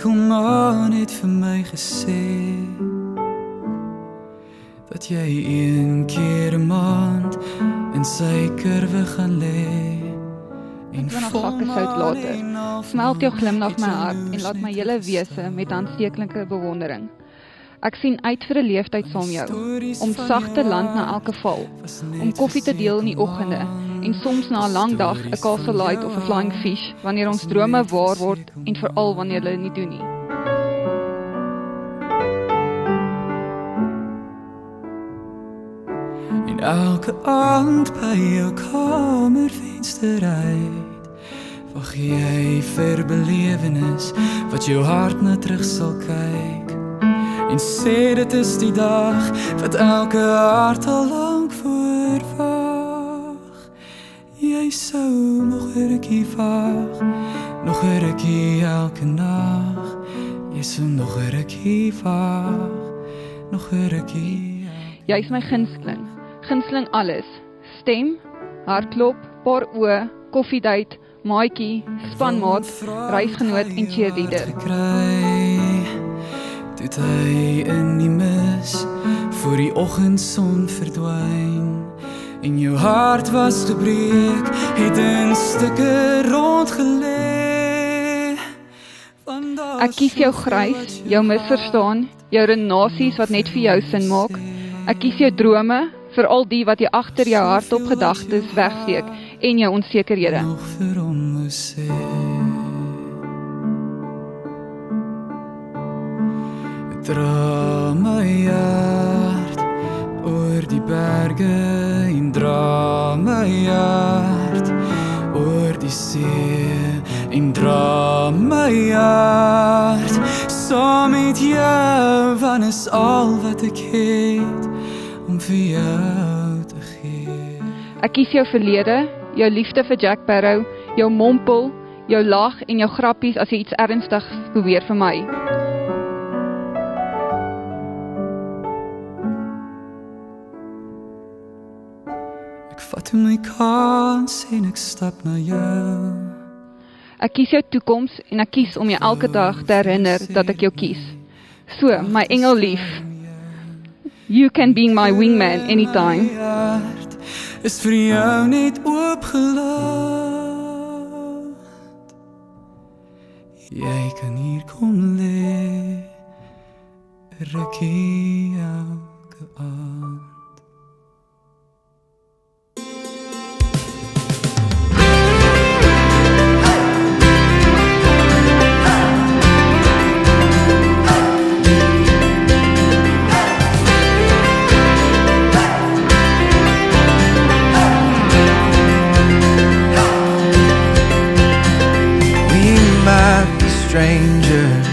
kom aan het vir my gesê dat jy een keer 'n maand in sy kurwe gaan lê en vakke sout later. Smelt jou glimlag my hart en laat my hele wese met aansteeklike bewondering. Ek sien uit vir 'n leeftyd saam jou, om sagte land na elke val, om koffie te deel in die oggende en soms na 'n lang dag 'n castle light of 'n flying fish wanneer ons drome waar word en veral wanneer hulle nie doen nie. En elke aand by jou kamervenster uit Wag jy vir belewenis wat jou hart na terug sal kyk En sê dit is die dag wat elke hart al lank voorwag Jy sou nog 'n rukkie wag Nog 'n rukkie elke nag Jy sou nog 'n rukkie wag Nog 'n rukkie Jy's my gunsteling gunsteling alles. Stem, hartklop, paar oë, koffiedייט, maatjie, spanmaat, reisgenoot en cheerleader. Dit hy in die mis voor die oggendson verdwyn. En jou hart was gebreek, het in stukke rondgelê. Ek kies jou grys, jou misverstaan, jou renasies wat net vir jou sin maak. Ek kies jou drome, vir al die wat jy agter jou hart op gedagtes wegsteek en jou onsekerhede. Dra my hart hart oor die see en dra my hart saam met jou van is al wat ek het om vir jou te gee. Ek kies jou verlede, jou liefde vir Jack Barrow, jou mompel, jou lag en jou grappies as jy iets ernstigs probeer vir my. Vat my kans en ek stap na jou. Ek kies jou toekoms en ek kies om jou elke dag te herinner dat ek jou kies. So, my engel lief. You can be my wingman anytime. Is vir jou net oopgelaat. Jy kan hier kom lê. Rukkie elke strangers.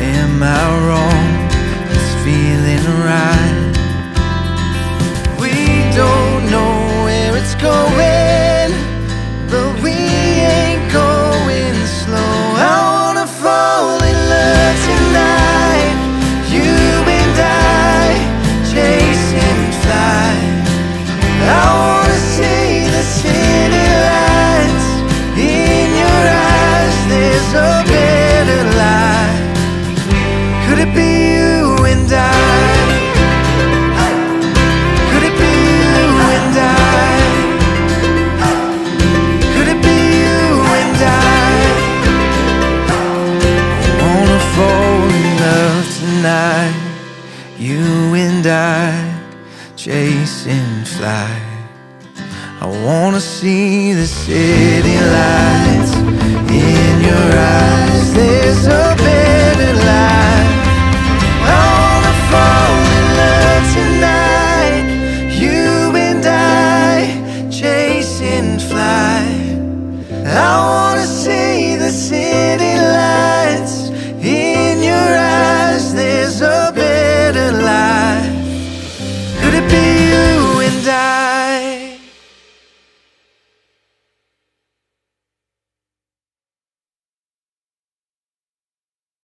Am I wrong? Is feeling right? Chasing fly. I wanna see the city lights in your eyes. There's